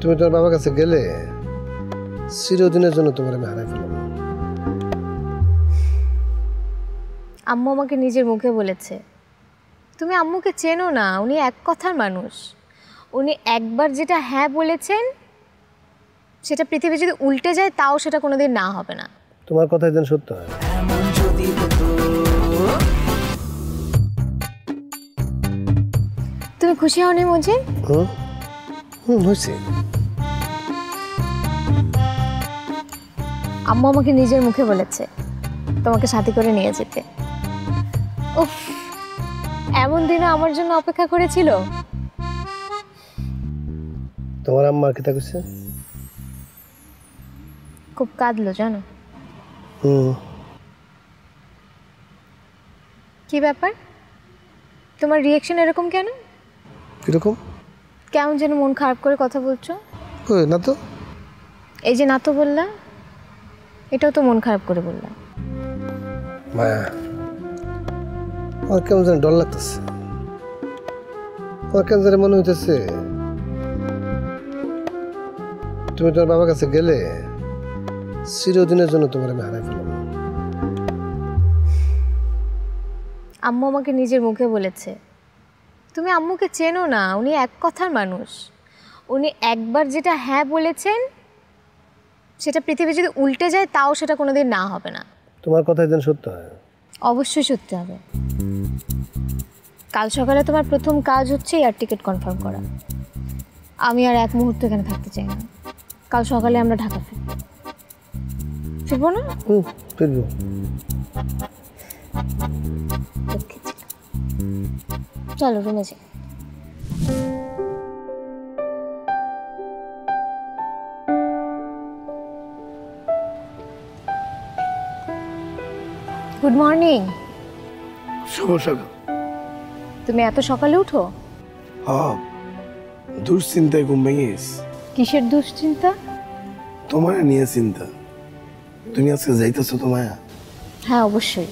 তুমি তোমার বাবার কাছে গেলে চিরদিনের জন্য তোমার আমি হারাই ফেলাম আম্মু আমাকে নিজের মুখে বলেছে। তুমি আম্মুকে চেনো না উনি এক কথার মানুষ। উনি একবার যেটা হ্যাঁ বলেছেন সেটা পৃথিবী যদি উল্টে যায় তাও সেটা কোনোদিন না হবে না। তোমার কথা যেন সত্য হয়। তুমি খুশি হওনি হুম? হুম হয়েছে। আম্মু আমাকে নিজের মুখে বলেছে তোমাকে সাথে করে নিয়ে যেতে। উফ এমন দিনে আমার জন্য অপেক্ষা করেছিল? তোমার আম্মা কিতা করছে? খুব কাঁদলো জানো? কি ব্যাপার? তোমার রিয়েকশন এরকম কেন? কীরকম? কেমন যেন মন খারাপ করে কথা বলছো? না তো এই যে না তো বললা এটাও তো মন খারাপ করে বললা মায়া আমার কেমন যেন ডর লাগতেছে। আমার কেমন যেন মনে হইতেছে তুমি তোমার বাবার কাছে গেলে চিরদিনের জন্য তোমার আমি হারাই ফেলাম আম্মু আমাকে নিজের মুখে বলেছে তুমি আম্মুকে চেনো না উনি এক কথার মানুষ। উনি একবার যেটা হ্যাঁ বলেছেন সেটা পৃথিবী যদি উল্টে যায় তাও সেটা কোনোদিন না হবে না। তোমার কথা যেন সত্য হয়। অবশ্যই সত্যি হবে। কাল সকালে তোমার প্রথম কাজ হচ্ছে এয়ার টিকিট কনফার্ম করা। আমি আর এক মুহূর্ত এখানে থাকতে চাই না। কাল সকালে আমরা ঢাকা ফিরব। ফিরবো না? হুম ফিরবো। চলো রুমে যাই। গুড মর্নিং শুভ সকাল। তুমি এত সকালে উঠো? হ দুশ্চিন্তায় ঘুম ভেঙে গেছে। কিসের দুশ্চিন্তা? তোমার নিয়ে চিন্তা। তুমি আজকে যাইতেছো তো মায়া? হ্যাঁ অবশ্যই।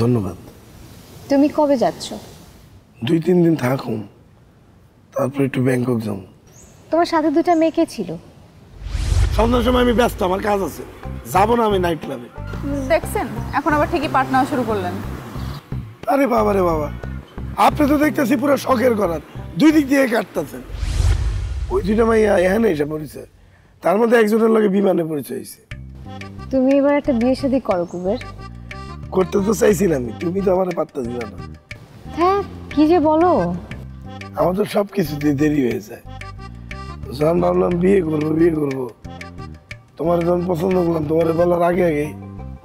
ধন্যবাদ। তুমি কবে যাচ্ছ? দুই তিন দিন থাকুন তারপর একটু ব্যাংকক যাও তোমার সাথে দুটা মেয়েকে ছিল? সন্ধ্যার সময় আমি ব্যস্ত আমার কাজ আছে। যাব না আমি নাইট ক্লাবে দেখছেন এখন আবার ঠিকই পাঠ নেওয়া শুরু করলেন। আরে বাবা রে বাবা আপনি তো দেখতেছি পুরো শখের করার দুই দিক দিয়ে কাটতেছেন। ওই দুইটা মাইয়া এখানে এসে পরিচয় তার মধ্যে একজনের লগে বিমানে পরিচয় হয়েছে। তুমি এবার একটা বিয়ে শাদী করো কুবের। করতে তো চাইছিলাম তুমি তো আমার পাত্তা দিলা না। হ্যাঁ কি যে বলো। আমাদের সব কিছুতে দেরি হয়ে যায়। যখন ভাবলাম বিয়ে করব বিয়ে করব তোমার যখন পছন্দ করলাম তোমার বলার আগে আগে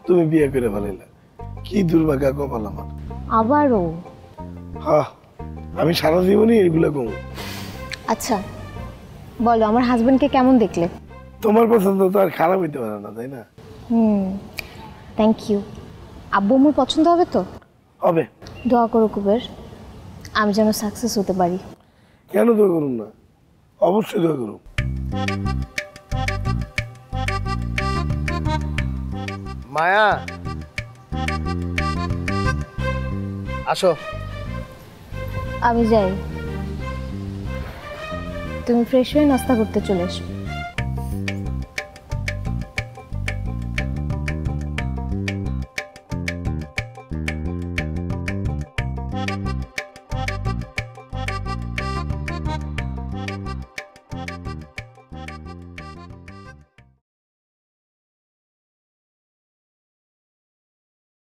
তুমি বিয়ে করে ফেলাইলা। কি দুর্ভাগ্য কপাল আমার। আবারও? হা আমি সারা জীবনই এগুলো কম। আচ্ছা বলো আমার হাজবেন্ডকে কেমন দেখলে? তোমার পছন্দ তো আর খারাপ হইতে পারে না তাই না? হুম থ্যাংক ইউ আব্বু আমার পছন্দ হবে তো? হবে। দোয়া করো কুবের আমি যেন সাকসেস হতে পারি। কেন দোয়া করুন না? অবশ্যই দোয়া করুন মায়া। আসো। আমি যাই। তুমি ফ্রেশ হয়ে নাস্তা করতে চলে এসো।